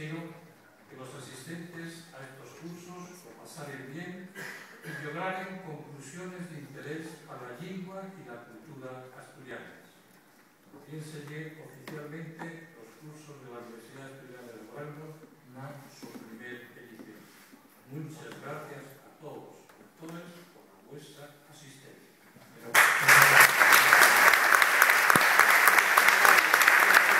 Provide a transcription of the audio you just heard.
Espero que los asistentes a estos cursos lo pasaren bien y lograren conclusiones de interés para la lengua y la cultura asturianas. Piénselle oficialmente los cursos de la Universidad Asturiana de Moreno na su primer edición. Muchas gracias a todos y a todas por la vuestra asistencia.